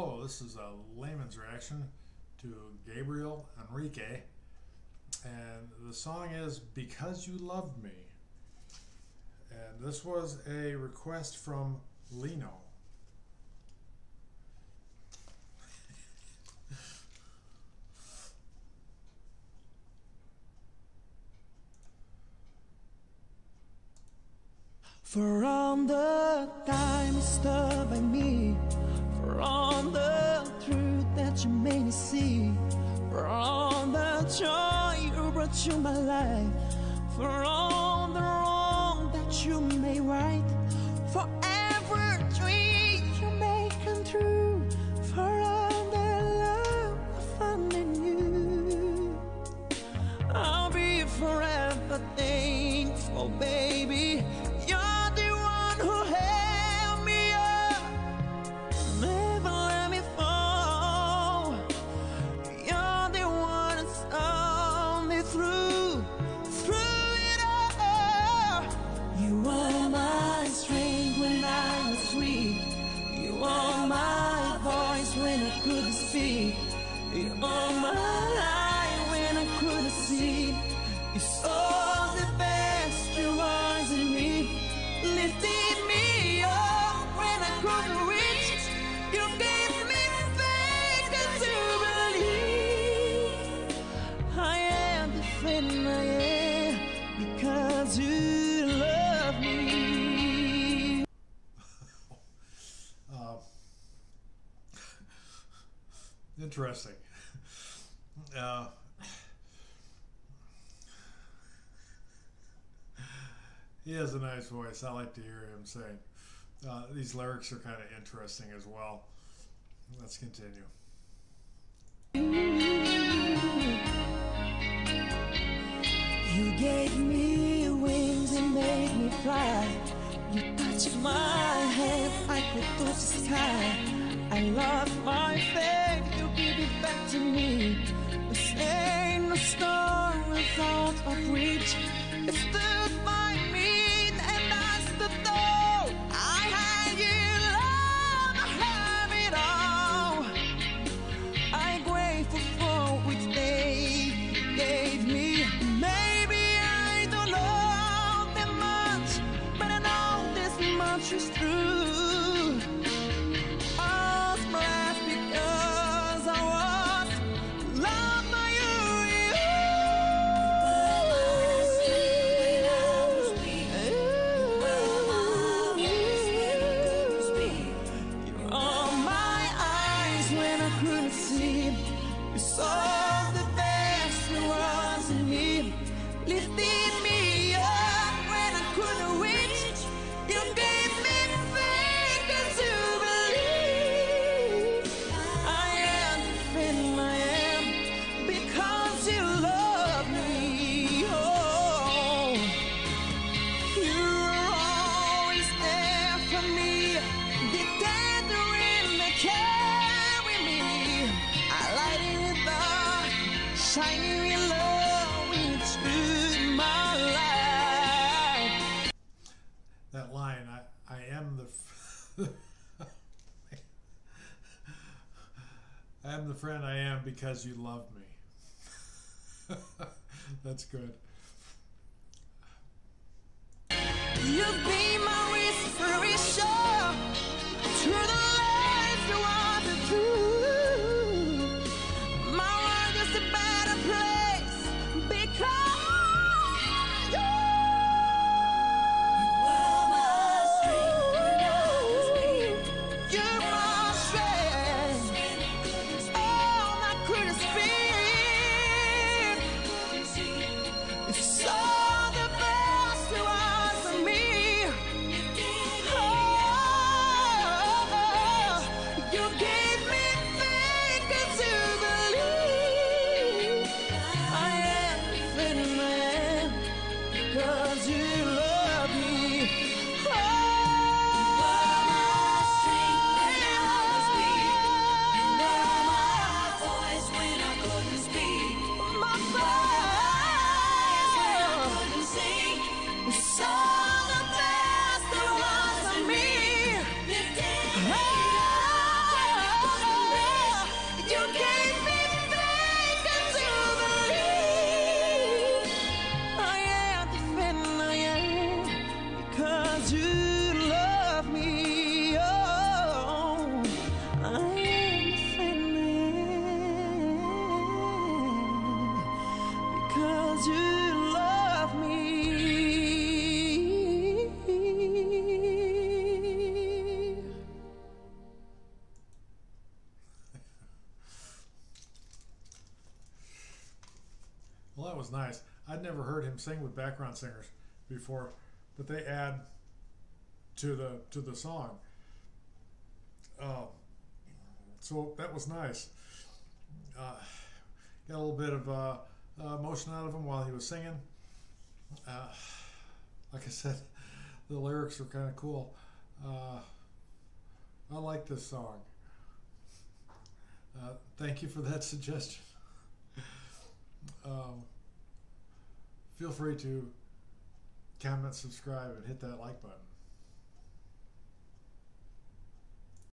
Hello, this is a layman's reaction to Gabriel Henrique, and the song is Because You Loved Me. And this was a request from Lino. For all the times stood by me from the truth that you made me see, from the joy you brought to my life, from the wrong that you made right, for every dream. Interesting. Uh, he has a nice voice. I like to hear him sing. Uh, these lyrics are kind of interesting as well. Let's continue. You gave me wings and made me fly. You touched my head, I could touch the sky. I love my face to meet. am the. I am the friend I am because you love me. That's good. Was nice. I'd never heard him sing with background singers before, but they add to the to the song. Uh, so that was nice. Uh, got a little bit of uh, uh, emotion out of him while he was singing. Uh, like I said, the lyrics are kind of cool. Uh, I like this song. Thank you for that suggestion. um, feel free to comment, subscribe, and hit that like button.